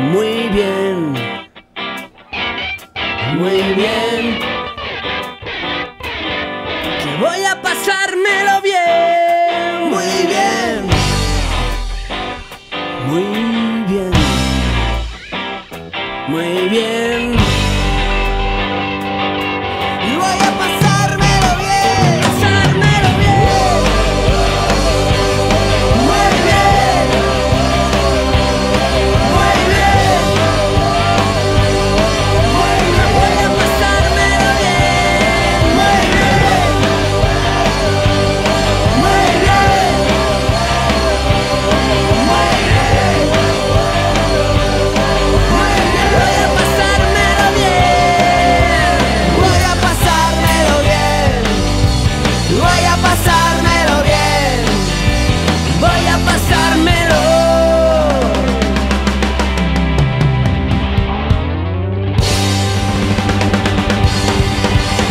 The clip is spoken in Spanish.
Muy bien. Muy bien. Que voy a pasármelo bien. Muy bien. Muy bien. Muy bien.